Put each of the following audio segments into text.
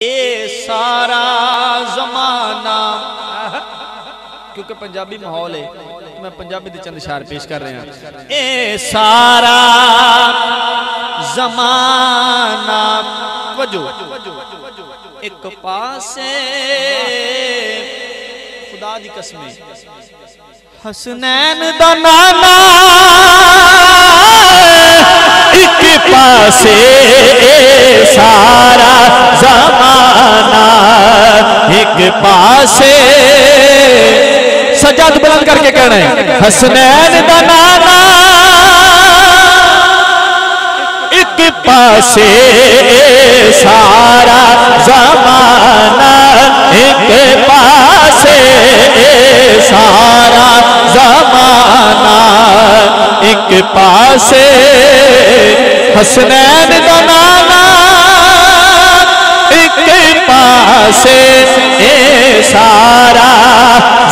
ये सारा जमाना। क्योंकि पंजाबी माहौल है तो मैं पंजाबी के चंद इशार पेश कर रहा हूँ। ये सारा जमाना। वजो, एक पास खुदा दी कसमें। हसनैन दा नाना के पास सारा जमाना, एक पास सजाद बुलंद करके कह रहे हैं, हसनैन बनाना एक पास सारा जमाना के पास सारा जमाना, एक पास हसनैन दनाना एक पास ए सारा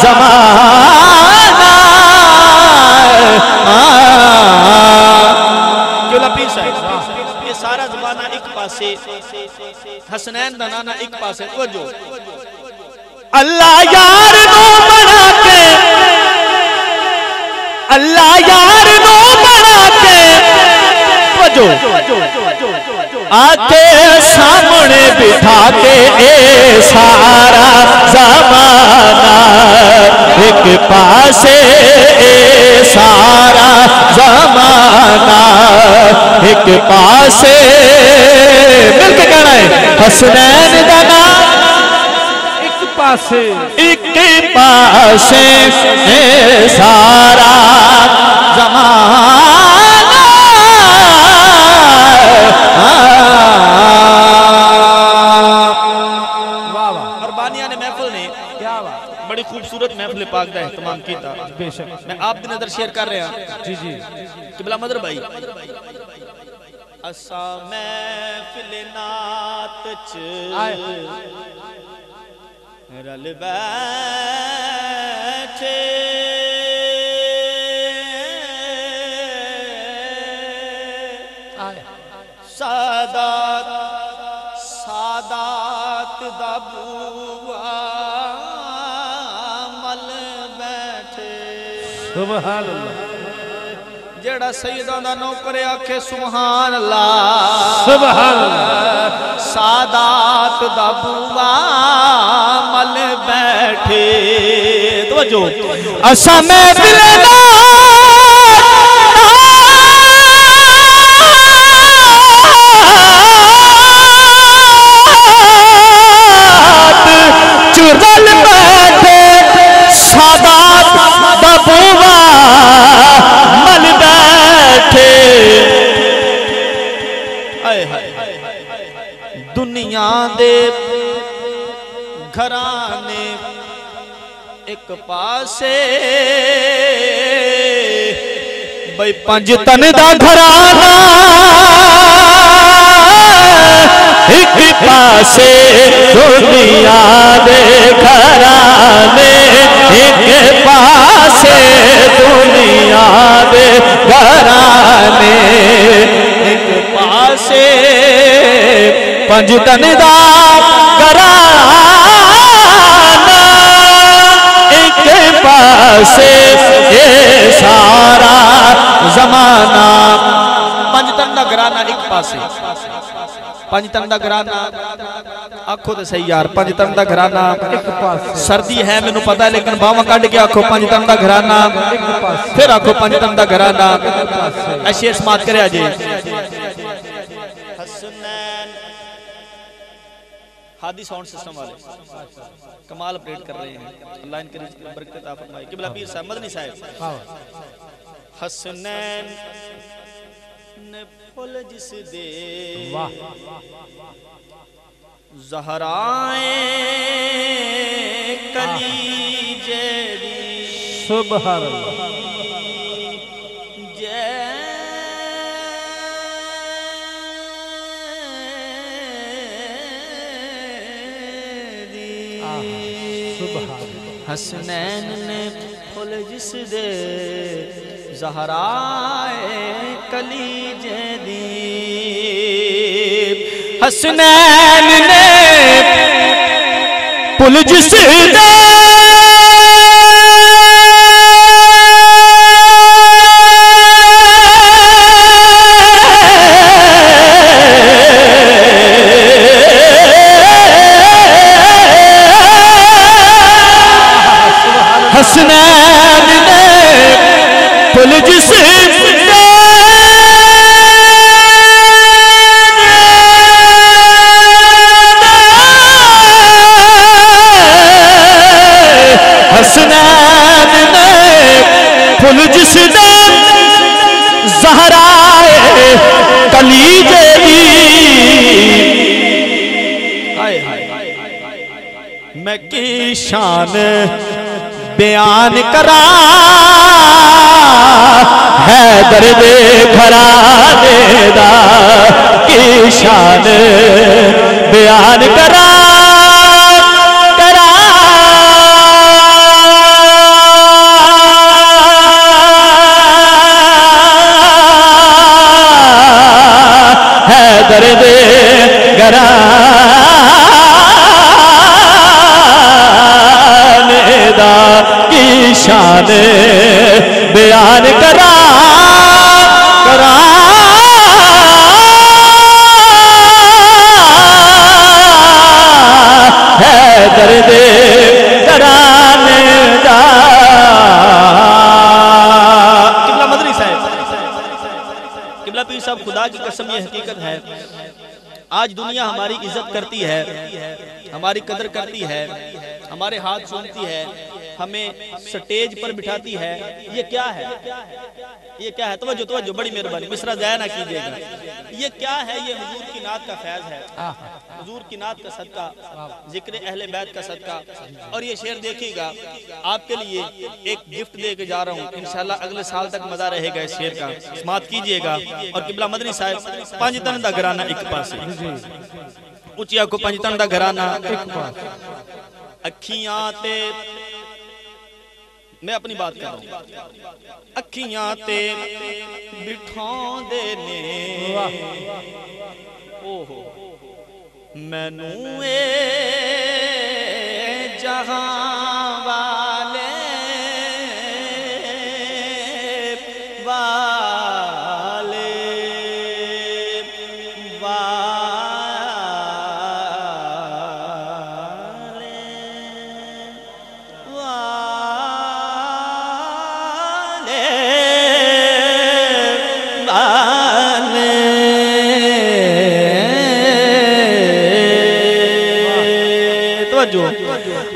जमाना। ये सारा जमाना एक पासे हसनैन दनाना एक पासे तो जो अल्लाह यार नो बना के अल्लाह यार नो बना के वजो। आके सामने बिठा के ए सारा जमाना। एक पासे ए सारा जमाना। एक पासे। मिलके कहना है, हसनैन नाम पासे एक पासे है सारा जमाना। बड़ी खूबसूरत महफिल पाक का एहतमाम किया बेशक। मैं आप शेयर कर रहा जी जी। किबला मदर भाई। असा महफिल नात च। रल बैठे। सादात सादात दबुआ मल बैठे। सुभान जड़ा सईदा दा नौकर आखे सुभान अल्लाह सुभान अल्लाह सादात दबुआ असा मैं चुरल बैठे सादा बबुआ मल बैठे दुनिया दे घराने ਇੱਕ ਪਾਸੇ ਬਈ ਪੰਜ ਤਨ ਦਾ ਘਰਾਨਾ ਇੱਕ ਪਾਸੇ ਦੁਨੀਆ ਦੇ ਘਰਾਨੇ ਇੱਕ ਪਾਸੇ ਦੁਨੀਆ ਦੇ ਘਰਾਨੇ ਇੱਕ ਪਾਸੇ ਪੰਜ ਤਨ ਦਾ ਘਰਾਨਾ से ये सारा जमाना। पंजतन का घराना एक पास। पंजतन का घराना। आखो तो सही यार पंजतन का घराना। एक पास सर्दी है मैं पता है लेकिन बाव कट के आखो पंजतन का घराना। फिर आखो पंजतन का घराना। अच्छे समाप्त करे जे। हादी साउंड सिस्टम वाले। कमाल ऑपरेट कर रहे हैं। अल्लाह इनके बरकत अता फरमाए। किबला पीर साहब मदनी साहब हसनैन ने जिस दे जहराए कली जेरी अल्लाह। हसनैन ने फुल जिस दे जहराए कली दी हसनैन ने पुल जिस हसनैन फुल जिसने जहराए कलीजे दी मैं की शान बयान करा है दर्द घराने दा की शान की शान बयान करा करा। है दर्द घराने दा किबला मदरी साहब किबला साहब, खुदा की कसम, ये हकीकत है। आज दुनिया हमारी इज़्ज़त करती है, हमारी कदर करती है, हमारे हाथ सुनती है हमें स्टेज पर बिठाती है। ये क्या है? ये क्या है? तवज्जो तवज्जो बड़ी मेहरबानी। मिसरा जाया ना कीजिएगा। ये क्या है? ये हुजूर की नात का फैज है। हुजूर की नात का सदका ज़िक्र अहले बैत का सदका। और ये शेर देखिएगा आपके लिए एक गिफ्ट दे के जा रहा हूँ। इंशाल्लाह अगले साल तक मज़ा रहेगा इस शेर का। समात कीजिएगा। और किबला मदनी साहब पाँच तन का घराना एक पास। उचिया को पंज तन दा घराना। अखियाँ ते मैं अपनी बात कर रहा हूँ। अखियाँ ते बिठांदे ने। मैनू ए जहाँ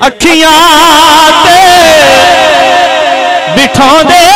अखियाँ बिठा बिठांदे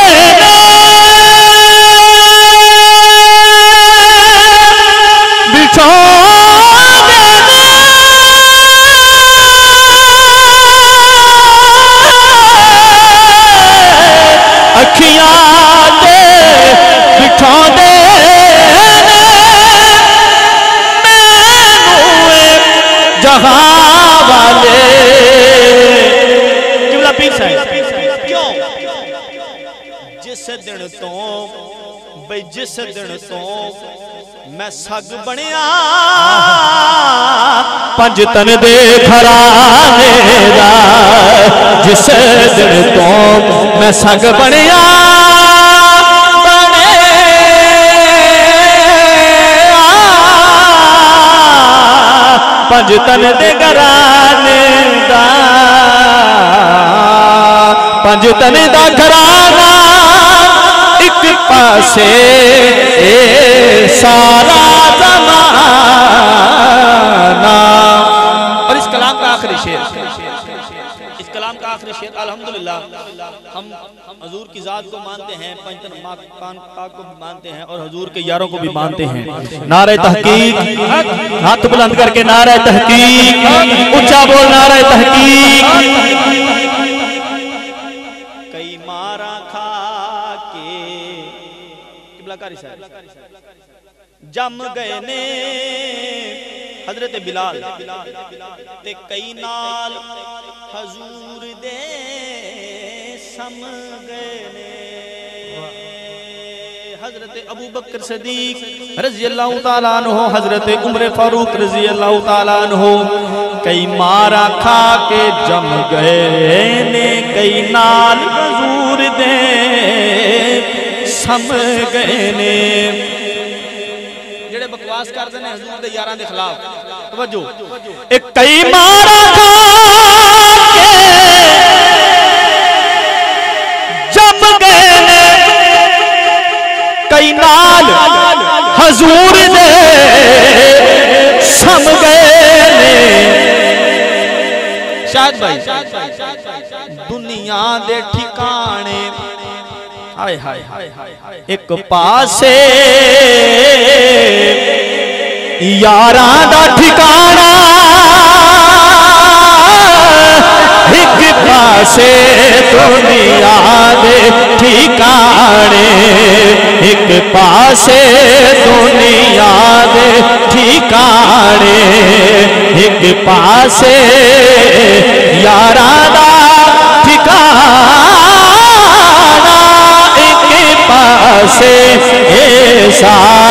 जिस दिन तो बई जिस दिन तो मैं सग बनया पंज तन दे जिस दिन तो मैं सग बनया। पंज तन दे घराने पंज तन दा घराना पासे ए सारा जमाना। और इस कलाम का आखिरी शेर। इस कलाम का आखिरी शेर अल्हम्दुलिल्लाह। हम हजूर की जात को मानते हैं पंचतन माँ पान पाक को भी मानते हैं और हजूर के यारों को भी मानते हैं। नारे तहकीक हाथ बुलंद करके नारे तहकीक ऊँचा जम गए ने हज़रत बिलाल ते कई नाल हजूर दे सम गए ने। हज़रत अबू बकर सदीक रज़ी अल्लाह तआला अन्हो, हज़रत उम्र फारूक रज़ी अल्लाह तआला अन्हो, कई मारा खा के जम गए ने, कई नाल हजूर दे सम गए ने ਜਿਹੜੇ ਬਕਵਾਸ ਕਰਦੇ ਨੇ ਹਜ਼ੂਰ ਦੇ ਯਾਰਾਂ ਦੇ ਖਿਲਾਫ ਤਵੱਜੋ एक कई मारा खा के जम गए ने कई नाल हजूर दे सम गए ने ਸ਼ਾਹਿਦ ਭਾਈ ਦੁਨੀਆ ਦੇ ਠਿਕਾਣੇ हाय हाय हाय हाय एक पासे यारा का ठिकाना, एक पासे दुनिया दे ठिकाने, एक पासे दुनिया दे ठिकाने, एक पासे यारा sorry